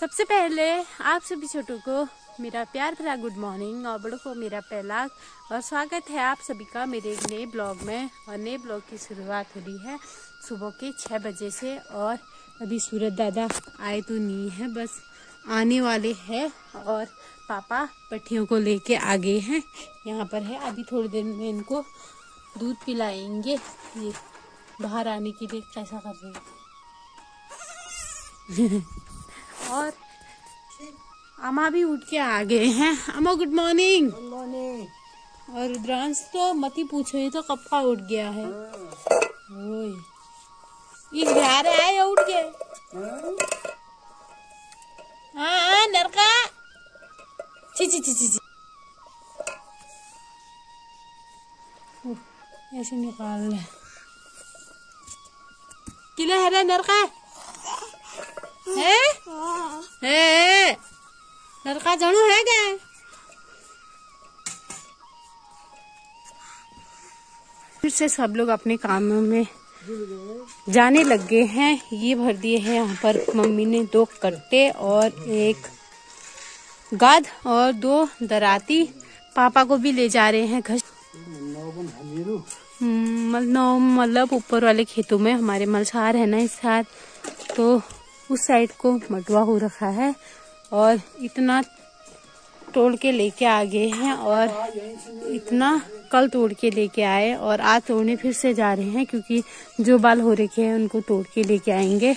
सबसे पहले आप सभी छोटों को मेरा प्यार भरा गुड मॉर्निंग और बड़ों को मेरा पहला और स्वागत है आप सभी का मेरे एक नए ब्लॉग में। और नए ब्लॉग की शुरुआत हो रही है सुबह के छः बजे से और अभी सूरज दादा आए तो नहीं है, बस आने वाले हैं और पापा पट्टियों को लेके आ गए हैं। यहाँ पर है, अभी थोड़ी देर में इनको दूध पिलाएँगे। ये बाहर आने के लिए कैसा कर रहे है? और अम्मा भी उठ के आ गए हैं। अम्मा गुड मॉर्निंग और रुद्रांश तो मत ही पूछो ये तो कब का उठ गया है? ये घर आए उठ गए हाँ हाँ नरका। ची ची ची ची ऐसे निकाल ले। किला है नरका? लड़का जानू है क्या? फिर से सब लोग अपने कामों में जाने लग गए हैं। ये भर दिए हैं यहाँ पर। मम्मी ने दो कट्टे और एक गाद और दो दराती। पापा को भी ले जा रहे हैं घर। हम्म, मतलब ऊपर वाले खेतों में हमारे मलसार है ना इस साथ। तो उस साइड को मटुआ हो रखा है और इतना तोड़ के लेके आ गए हैं और इतना कल तोड़ के लेके आए और आज तोड़ने फिर से जा रहे हैं क्योंकि जो बाल हो रखे हैं उनको तोड़ के लेके आएँगे।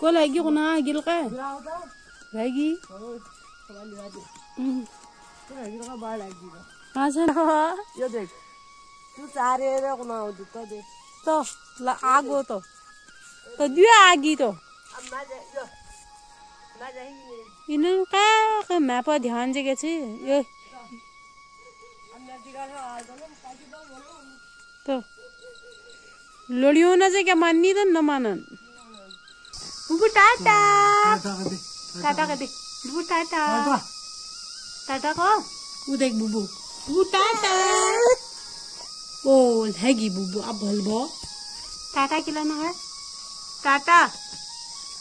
को? लाएगी? को ना गिल का हम्म, तू कुना दुत्ता देख। तो ला- आगो तो। तो दियो आगी तो जे ना इन्होंने कहा मैं पर ध्यान जगह से ये तो लोड़ियों ना से क्या माननी तो न मानन बुबू टाटा टाटा कर दे बुबू टाटा टाटा को वो देख बुबू बुबू टाटा ओ हैगी बुबू अब भलबो टाटा खिलाना है टाटा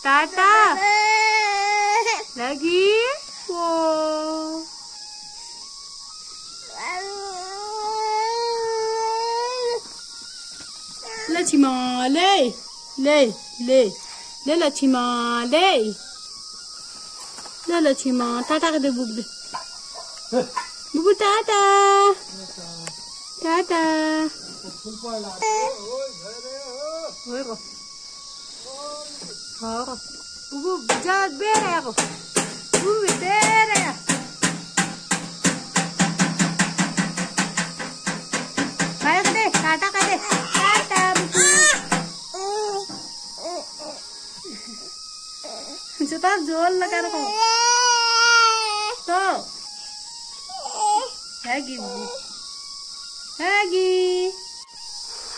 टाटा लगी ओ लक्ष्मा ले ले ले ले लक्ष्मा ले ले लक्ष्मा टाटा कर दे बुक दे बुबू टाटा टाटा ओए रो हाँ बुबू जा बेरे रो बुबू बेरे बाय कर दे टाटा कर दे टाटा बुबू जो तो ज़ोर लगा रखो तो हैगी बुबू हैगी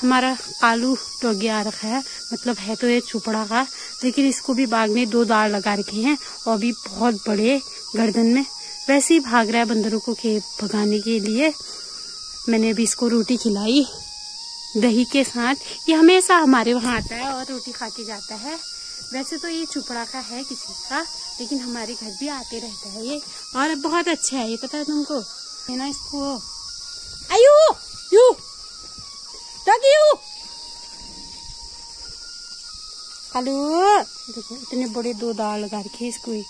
हमारा कालू डॉगी आ रखा है मतलब है तो ये चुपड़ा का, लेकिन इसको भी बाघ ने दो दाड़ लगा रखे हैं और भी बहुत बड़े गर्दन में। वैसे ही भाग रहा है बंदरों को खेत भगाने के लिए। मैंने अभी इसको रोटी खिलाई दही के साथ। ये हमेशा हमारे वहाँ आता है और रोटी खा के जाता है। वैसे तो ये चुपड़ा का है किसी का, लेकिन हमारे घर भी आते रहता है ये। और बहुत अच्छा है, ये पता है तुमको? है ना इसको आयु! यू! यू कालू देखो इतने बड़े दो दाल लगा रखे इसको ही।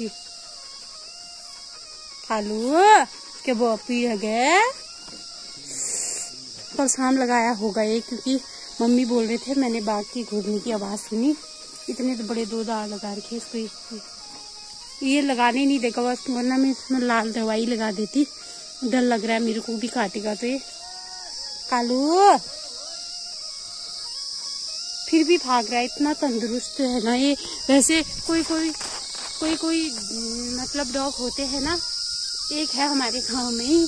ये। कालू के बॉपी है गे? कल शाम लगाया होगा ये, क्योंकि मम्मी बोल रहे थे मैंने बाघ की घूरने की आवाज़ सुनी। इतने तो बड़े दो दाल लगा रखे इसको ये। ये लगाने नहीं देगा, बस वरना मैं इसमें लाल दवाई लगा देती। डर लग रहा है मेरे को भी काटेगा तो ये। कालू। फिर भी भाग रहा है, इतना तंदुरुस्त है ना ये। वैसे कोई कोई कोई कोई मतलब डॉग होते हैं ना, एक है हमारे गाँव में ही।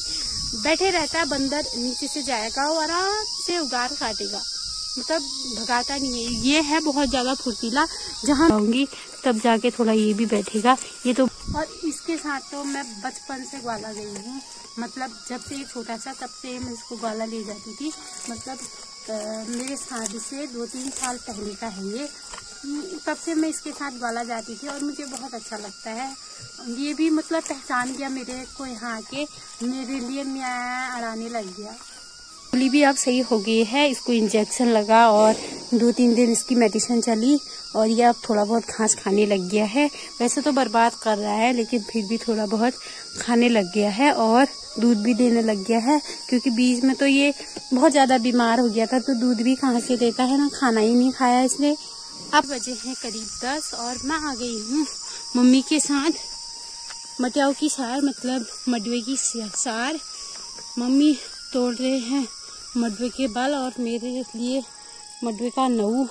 बैठे रहता है बंदर नीचे से जाएगा और आराम से उगार काटेगा। मतलब भगाता नहीं है। ये है बहुत ज़्यादा फुर्तीला। जहाँ जाऊँगी, तब जाके थोड़ा ये भी बैठेगा। ये तो और इसके साथ तो मैं बचपन से ग्वाला गई हूँ। मतलब जब से ये छोटा सा तब से मैं इसको ग्वाला ले जाती थी। मतलब मेरे शादी से दो तीन साल पहले का है ये। तब से मैं इसके साथ ग्वाला जाती थी और मुझे बहुत अच्छा लगता है। ये भी मतलब पहचान गया मेरे को यहाँ आके मेरे लिए मैं अड़ाने लग गया। गोली भी अब सही हो गई है। इसको इंजेक्शन लगा और दो तीन दिन इसकी मेडिसिन चली और ये अब थोड़ा बहुत घास खाने लग गया है। वैसे तो बर्बाद कर रहा है, लेकिन फिर भी थोड़ा बहुत खाने लग गया है और दूध भी देने लग गया है, क्योंकि बीच में तो ये बहुत ज़्यादा बीमार हो गया था तो दूध भी कहाँ से देता है? ना खाना ही नहीं खाया इसने। अब बजे हैं करीब दस और मैं आ गई हूँ। मम्मी के साथ मटियाओं की सार मतलब मडवे की सार। मम्मी तोड़ रहे हैं। मडवे के बाल और मेरे लिए मडवे का नऊ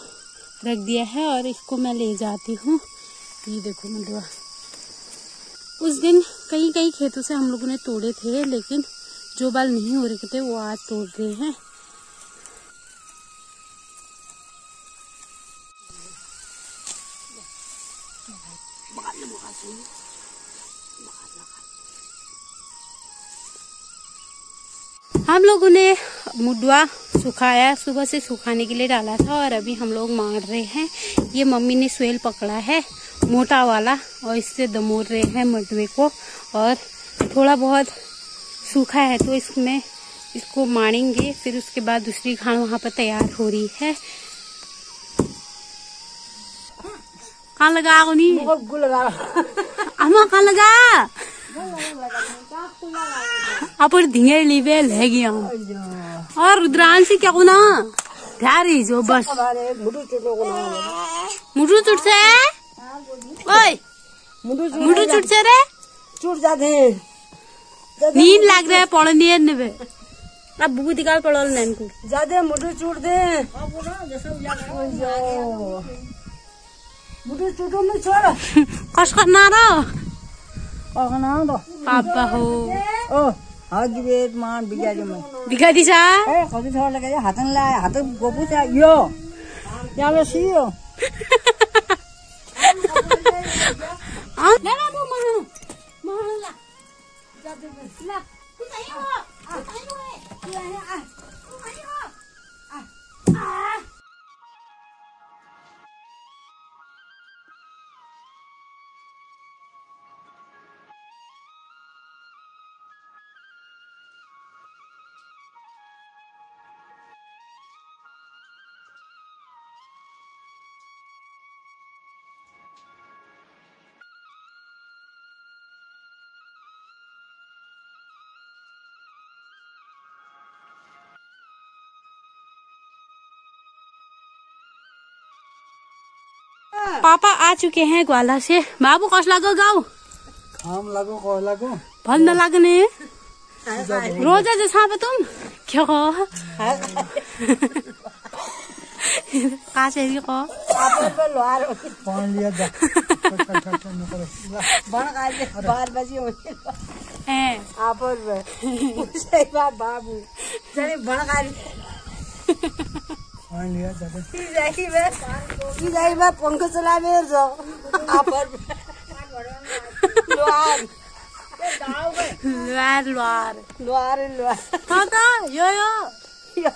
रख दिया है और इसको मैं ले जाती हूँ। ये देखो मडवा उस दिन कई कई खेतों से हम लोगों ने तोड़े थे, लेकिन जो बाल नहीं हो रहे थे, वो आज तोड़ रहे हैं। हम लोगों ने मुडवा सुखाया सुबह से सुखाने के लिए डाला था और अभी हम लोग मार रहे हैं। ये मम्मी ने स्वेल पकड़ा है मोटा वाला और इससे दमोर रहे हैं मडवे को। और थोड़ा बहुत सूखा है तो इसमें इसको मारेंगे फिर उसके बाद दूसरी खान वहाँ पर तैयार हो रही है। कहाँ लगा उन्हीं? अमा कहाँ लगा? अपन धीरे लिबे ले गया। और रुद्रांशी क्या गुना ध्यारी जो बस? मुटू चुट से ओए मुटू चुट से रे? चूट जाते नींद लाग रहा है पढ़नी है नेबे अब बुबू दिखाल पड़ल नैन को जाते मुटु चूट दे। मुटु चूटो में छोड़। कस करना रो पापा हो। ओ। हाथ बेट मान बिगा जे मैं। दिखा दिशा ए कति छोड़ लगे हातन ला हात गोपु छ यो। याले सियो ना ना वो मानो मानो ला। ला तू नहीं हो तू नहीं हो पापा आ चुके हैं ग्वाला से। बाबू कस लागो गाओ। हम लागो को लागो। भल न लाग्ने। रोजा जैसा अब तुम। क्या? को को आपन लोहार पान लिया जा। बन बजी हो ए। आपन पे सही बात बाबू। जने बन पान लिया जा की जाई बे की जाई बे पंख चला मेर जो आपन लोहार। कहाँ का यो यो। यो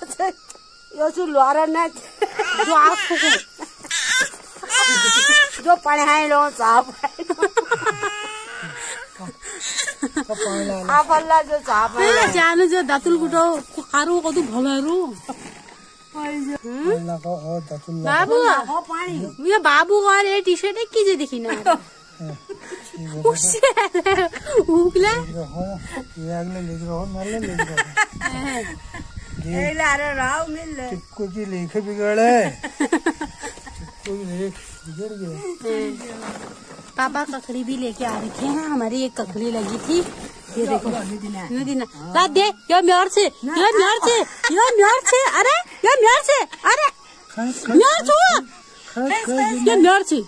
यो चाहिँ लोहार नै जो पढाइ लो चाप पान ला जो चाप ए जो दातुल गुटो कारो कदु भलहरू पान ला को और दतुल ला बाबू हो पानी यो बाबू और ये टी शर्ट एक कीजे देखी ना उससे उगला रहो ये अगले ले रहो नल्ले ले रहो ए लारे राव मिल टिक्को की लेख बिगड़े गए। पापा ककड़ी भी लेके आ रखे हैं हमारी एक ककड़ी लगी थी। ये देखो। ला दे यो म्यार से यो म्यार से यो म्यार से अरे यो म्यार से अरे म्यार छो यो म्यार से।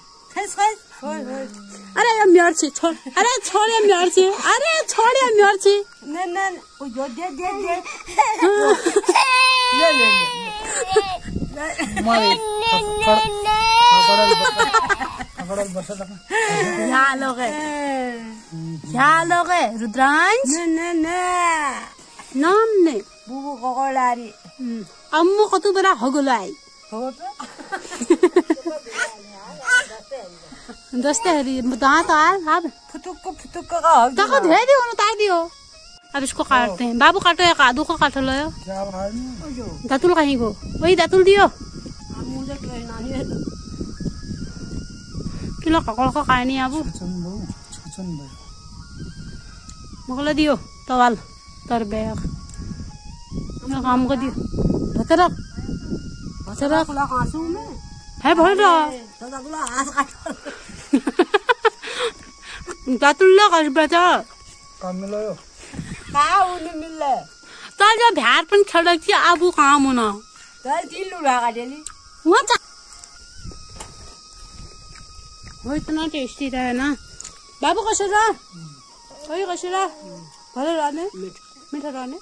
अरे यो म्यार से छोड़ अरे छोड़ यो म्यार से अरे छोड़ यो म्यार से। न न ओ जो दे दे दे। तक। लोग है लोग है रुद्रांश। न न न। नाम ने। बुबु ककलारी अम्मू कतु बेला हगुलो आई हो त जस्तै हेरी दांत आए अब फुतुक फुतुक का हक तक धोए दियो न तार दियो। अब इसको काटते हैं। बाबू काटो या कादू को काटो लो। क्या दातुल कहीं को? वही दातुल दियो। किलो ककलको काटनी अब मगला दियो तवाल तर ब्याग हाम्रो कामको दियो भतर भतर है भएर जातुल्लो तर भ्यार पनि छोडेको थियो अब काम हुन हो इतना टेस्टी रहे ना? बाबू कसो वही ओइ भले रहने मीठा। रहने